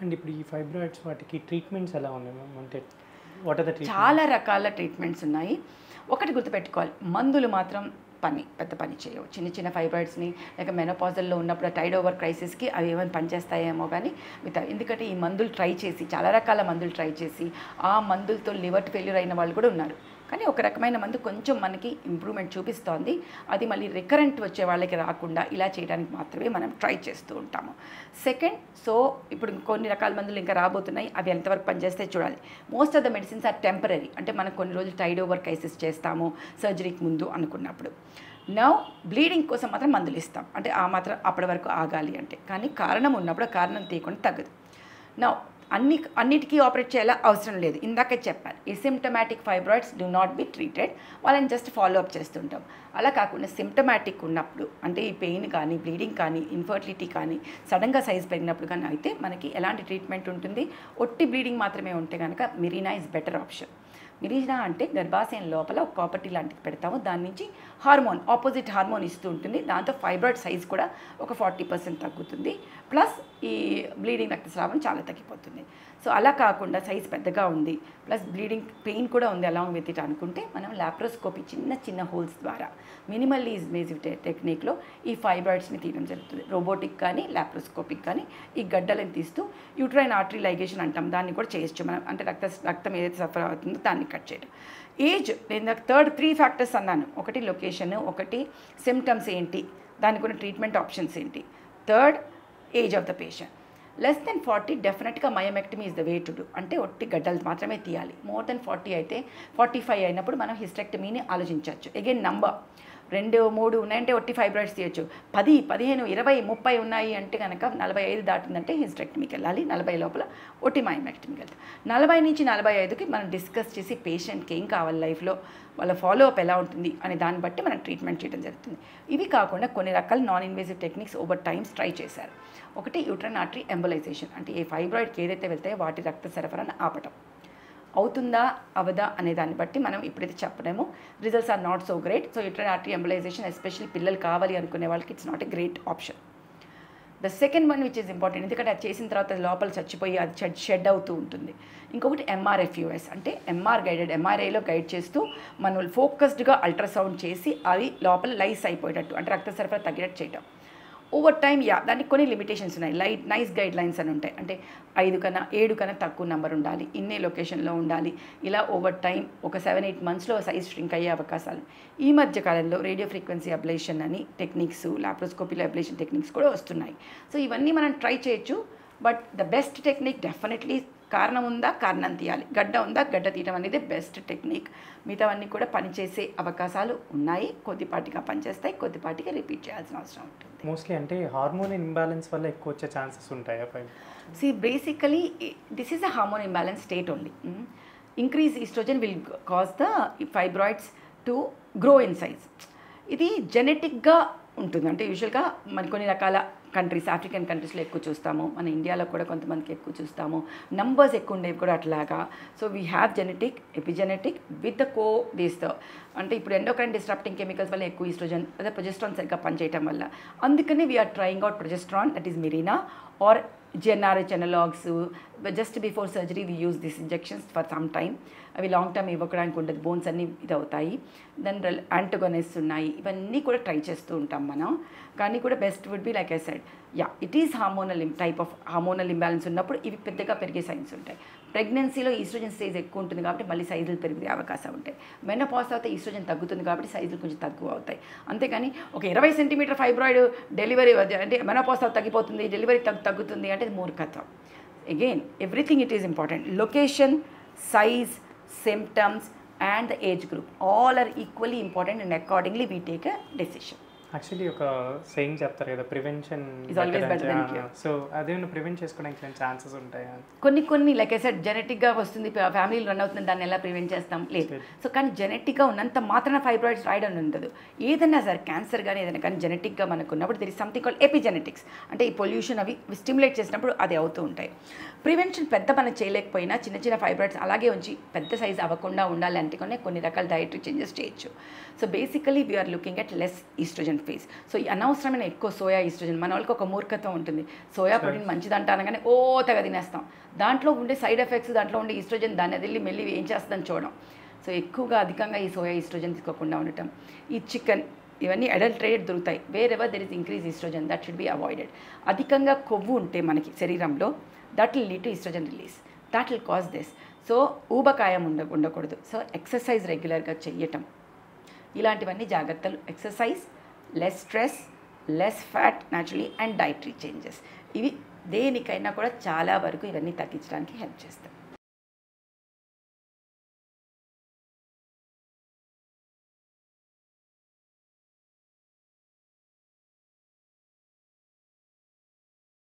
And ఇప్పుడు ఈ fibroids వాటికి ట్రీట్మెంట్స్ ఎలా ఉన్నాయి మ్యామ్? అంటే వాట్ ఆర్ ద చాలా రకాల ట్రీట్మెంట్స్ ఉన్నాయి. ఒకటి గుర్తుపెట్టుకోవాలి మందులు మాత్రం పని పెద్ద పని చేయవు. చిన్న చిన్న ఫైబ్రాయిడ్స్ని లేక మెనోపాజల్లో ఉన్నప్పుడు టైడ్ ఓవర్ క్రైసిస్కి అవి ఏమైనా పనిచేస్తాయేమో కానీ మిగతా ఎందుకంటే ఈ మందులు ట్రై చేసి చాలా రకాల మందులు ట్రై చేసి ఆ మందులతో లివర్ ఫెయిల్యూర్ అయిన వాళ్ళు కూడా ఉన్నారు. కానీ ఒక రకమైన మందు కొంచెం మనకి ఇంప్రూవ్మెంట్ చూపిస్తోంది. అది మళ్ళీ రికరెంట్ వచ్చే వాళ్ళకి రాకుండా ఇలా చేయడానికి మాత్రమే మనం ట్రై చేస్తూ ఉంటాము. సెకండ్ సో ఇప్పుడు కొన్ని రకాల మందులు ఇంకా రాబోతున్నాయి. అవి ఎంతవరకు పనిచేస్తే చూడాలి. Most of the medicines are temporary అంటే మనం కొన్ని రోజులు టైడ్ ఓవర్ కైసెస్ చేస్తాము సర్జరీకి ముందు అనుకున్నప్పుడు. నౌ బ్లీడింగ్ కోసం మాత్రం మందులు ఇస్తాం. అంటే ఆ మాత్రం అప్పటి వరకు ఆగాలి అంటే. కానీ కారణం ఉన్నప్పుడు కారణం తీయకుండా తగ్గదు. నౌ అన్ని అన్నిటికీ ఆపరేట్ చేయాలా అవసరం లేదు. ఇందాకే చెప్పాను. Asymptomatic fibroids do not be treated వాళ్ళని జస్ట్ ఫాలో అప్ చేస్తుంటాం. అలా కాకుండా సిమ్టమాటిక్ ఉన్నప్పుడు అంటే ఈ పెయిన్ కానీ బ్లీడింగ్ కానీ ఇన్ఫర్టిలిటీ కానీ సడన్గా సైజ్ పెరిగినప్పుడు కానీ అయితే మనకి ఎలాంటి ట్రీట్మెంట్ ఉంటుంది? ఒట్టి బ్లీడింగ్ మాత్రమే ఉంటే కనుక Mirena is better option Mirena అంటే గర్భాశయం లోపల ఒక కాపర్టీ లాంటిది పెడతాము. దాని నుంచి హార్మోన్ ఆపోజిట్ హార్మోన్ ఇస్తూ ఉంటుంది. దాంతో ఫైబ్రాయిడ్ సైజ్ కూడా ఒక ఫార్టీ పర్సెంట్ తగ్గుతుంది. ప్లస్ ఈ బ్లీడింగ్ రక్తస్రావం చాలా తగ్గిపోతుంది. సో అలా కాకుండా సైజ్ పెద్దగా ఉంది. ప్లస్ బ్లీడింగ్ పెయిన్ కూడా ఉంది అలాంగ్ విత్ ఇట్ అనుకుంటే మనం లాప్రోస్కోపీ చిన్న చిన్న హోల్స్ ద్వారా మినిమల్లీ ఇన్వేజివ్ టెక్నిక్లో ఈ ఫైబ్రాయిడ్స్ని తీయడం జరుగుతుంది. రోబోటిక్ కానీ లాప్రోస్కోపిక్ కానీ ఈ గడ్డలను తీస్తూ యూట్రైన్ ఆర్టరీ లైగేషన్ అంటాం. దాన్ని కూడా చేయొచ్చు మనం. అంటే రక్త రక్తం ఏదైతే సఫర్ అవుతుందో దాన్ని కట్ చేయడం. ఏజ్ నేను నాకు థర్డ్ త్రీ ఫ్యాక్టర్స్ అన్నాను. ఒకటి లొకేషన్ ఒకటి సిమ్టమ్స్ ఏంటి దానికి ఉన్న ట్రీట్మెంట్ ఆప్షన్స్ ఏంటి. Third age of the patient. Less than forty డెఫినెట్గా myomectomy is the way to do. అంటే ఒట్టి గడ్డలు మాత్రమే తీయాలి. మోర్ దెన్ ఫార్టీ అయితే ఫార్టీ ఫైవ్ అయినప్పుడు మనం హిస్టెక్టమీని ఆలోచించవచ్చు. అగైన్ నంబర్ రెండు మూడు ఉన్నాయంటే ఒట్టి ఫైబ్రాయిడ్స్ తీయచ్చు. పది పదిహేను ఇరవై ముప్పై ఉన్నాయి అంటే కనుక నలభై ఐదు దాటిందంటే హిస్టెక్టమీకి వెళ్ళాలి. నలభై లోపల ఒట్టి మాయమెక్టమీకి వెళ్తాం. నలభై నుంచి నలభై ఐదుకి మనం డిస్కస్ చేసి పేషెంట్కి ఏం కావాలి లైఫ్లో వాళ్ళ ఫాలో అప్ ఎలా ఉంటుంది అనే దాన్ని బట్టి మనం ట్రీట్మెంట్ చేయడం జరుగుతుంది. ఇవి కాకుండా కొన్ని రకాల non invasive techniques over times try చేశారు. ఒకటి యూట్రన్ ఆర్టరీ ఎంబలైజేషన్ అంటే ఏ ఫైబ్రాయిడ్కి ఏదైతే వెళ్తాయో వాటి రక్త సరఫరాను ఆపటం. అవుతుందా అవదా అనే దాన్ని బట్టి మనం ఇప్పుడైతే చెప్పలేము. Results are not so great so uterine artery embolization especially పిల్లలు కావాలి అనుకునే వాళ్ళకి it's not a great option the second one which is important ఎందుకంటే అది చేసిన తర్వాత లోపల చచ్చిపోయి అది షెడ్ షెడ్ అవుతూ ఉంటుంది. ఇంకొకటి ఎంఆర్ఎఫ్యూఎస్ అంటే ఎంఆర్ గైడెడ్ ఎంఆర్ఐలో గైడ్ చేస్తూ మనం ఫోకస్డ్గా అల్ట్రాసౌండ్ చేసి అవి లోపల లైస్ అయిపోయేటట్టు అంటే రక్త సరఫరా తగ్గినట్టు చేయటం. ఓవర్ టైం యా దానికి కొన్ని లిమిటేషన్స్ ఉన్నాయి. లైట్ నైస్ గైడ్ లైన్స్ అని ఉంటాయి. అంటే ఐదు కన్నా ఏడు కన్నా తక్కువ నెంబర్ ఉండాలి. ఇన్నే లొకేషన్లో ఉండాలి. ఇలా ఓవర్ టైం ఒక సెవెన్ ఎయిట్ మంత్స్లో సైజ్ ష్రింక్ అయ్యే అవకాశాలు. ఈ మధ్య కాలంలో రేడియో ఫ్రీక్వెన్సీ అబ్లేషన్ అని టెక్నిక్స్ లాప్రోస్కోపీలో అబ్లేషన్ టెక్నిక్స్ కూడా వస్తున్నాయి. సో ఇవన్నీ మనం ట్రై చేయొచ్చు. But the best technique definitely కారణం ఉందా? కారణం తీయాలి. గడ్డ ఉందా? గడ్డ తీయడం అనేది బెస్ట్ టెక్నిక్ మిగతావన్నీ కూడా పనిచేసే అవకాశాలు ఉన్నాయి. కొద్దిపాటిగా పనిచేస్తాయి. కొద్దిపాటిగా రిపీట్ చేయాల్సిన అవసరం ఉంటుంది. మోస్ట్లీ అంటే హార్మోన్ ఇంబ్యాలెన్స్ వల్ల ఎక్కువ వచ్చే ఛాన్సెస్ ఉంటాయా this is a hormone imbalance state only. Mm. Increased estrogen will g- cause the fibroids to grow in size. ఇది జెనెటిక్గా ఉంటుంది. అంటే యూజువల్గా మరి కొన్ని రకాల కంట్రీస్ ఆఫ్రికన్ కంట్రీస్లో ఎక్కువ చూస్తాము. మన ఇండియాలో కూడా కొంతమందికి ఎక్కువ చూస్తాము. నంబర్స్ ఎక్కువ ఉండేవి కూడా అట్లాగా. So we have genetic epigenetic with the co these అంటే ఇప్పుడు ఎండోక్రైన్ డిస్ట్రప్టింగ్ కెమికల్స్ వల్ల ఎక్కువ ఈస్ట్రోజన్ అదే ప్రొజెస్ట్రాన్ సరిగ్గా పనిచేయటం వల్ల. అందుకని we are trying out progesterone that is Mirena or GnRH analogues just before surgery we use this injections for some time అవి లాంగ్ టైమ్ ఇవ్వడానికి ఉండదు. బోన్స్ అన్నీ ఇది అవుతాయి దెన్ యాంటోగనెస్ ఉన్నాయి. ఇవన్నీ కూడా ట్రై చేస్తూ ఉంటాం మనం కానీ కూడా best would be like I said yeah it is hormonal type of hormonal imbalance ఉన్నప్పుడు ఇవి పెద్దగా పెరిగే సైన్స్ ఉంటాయి. ప్రెగ్నెన్సీలో ఈస్ట్రోజన్ స్టేజ్ ఎక్కువ ఉంటుంది కాబట్టి మళ్ళీ సైజులు పెరిగే అవకాశం ఉంటాయి. మెనపాస్ తర్వాత ఈస్ట్రోజన్ తగ్గుతుంది కాబట్టి సైజులు కొంచెం తక్కువ అవుతాయి. అంతేకాని ఒక ఇరవై సెంటీమీటర్ ఫైబ్రాయిడ్ డెలివరీ అంటే మెనపాస్ తర్వాత తగ్గిపోతుంది డెలివరీ తగ్గు తగ్గుతుంది అంటే మూర్ఖత్వం. Again everything it is important location size symptoms and the age group all are equally important and accordingly we take a decision actually ఒక సెయింగ్ చెప్తారు కదా prevention Is always better than cure. So అదేమైనా prevent చేసుకోవడానికి chances ఉంటాయా? కొన్ని కొన్ని like I said జెనెటిక్గా వస్తుంది ఫ్యామిలీలో రన్ అవుతుంది దాన్ని ఎలా ప్రివెంట్ చేస్తాం? లేదు. సో కానీ జెనెటిక్గా ఉన్నంత మాత్రాన ఫైబ్రాయిడ్స్ రాయడం ఉండదు. ఏదైనా సరే క్యాన్సర్ కానీ ఏదైనా కానీ జెనెటిక్గా మనకు ఉన్నప్పుడు there is something call epigenetics అంటే ఈ పొల్యూషన్ అవి స్టిమ్యులేట్ చేసినప్పుడు అది అవుతూ ఉంటాయి. ప్రివెన్షన్ పెద్ద మనం చేయలేకపోయినా చిన్న చిన్న ఫైబ్రాయిడ్స్ అలాగే ఉంచి పెద్ద సైజ్ అవ్వకుండా ఉండాలి అంటే కొన్ని కొన్ని రకాల డైటరీ చేంజెస్ చేయొచ్చు. So basically we are looking at less oestrogen phase so ఈ అనవసరమైన ఎక్కువ సోయా ఈస్ట్రోజన్ మన వాళ్ళకి ఒక మూర్ఖత్వం ఉంటుంది. సోయా ప్రోటీన్ మంచిది అంటానగానే ఓ తెగ తినేస్తాం. దాంట్లో ఉండే సైడ్ ఎఫెక్ట్స్ దాంట్లో ఉండే ఈస్ట్రోజన్ దాన్ని వెళ్ళి మెల్లి ఏం చేస్తుందని చూడడం. సో ఎక్కువగా అధికంగా ఈ సోయా ఈస్ట్రోజన్ తీసుకోకుండా ఉండటం. ఈ చికెన్ ఇవన్నీ అడల్ట్రేటెడ్ దొరుకుతాయి. Wherever there is increase oestrogen that should be avoided అధికంగా కొవ్వు ఉంటే మనకి శరీరంలో that will lead to oestrogen release that will cause this so ఊబకాయం ఉండ ఉండకూడదు. సో ఎక్సర్సైజ్ రెగ్యులర్గా చెయ్యటం. ఇలాంటివన్నీ జాగ్రత్తలు. Exercise less stress less fat naturally and dietary changes ఇవి దేనికైనా కూడా చాలా వరకు ఇవన్నీ తగ్గించడానికి హెల్ప్ చేస్తాయి.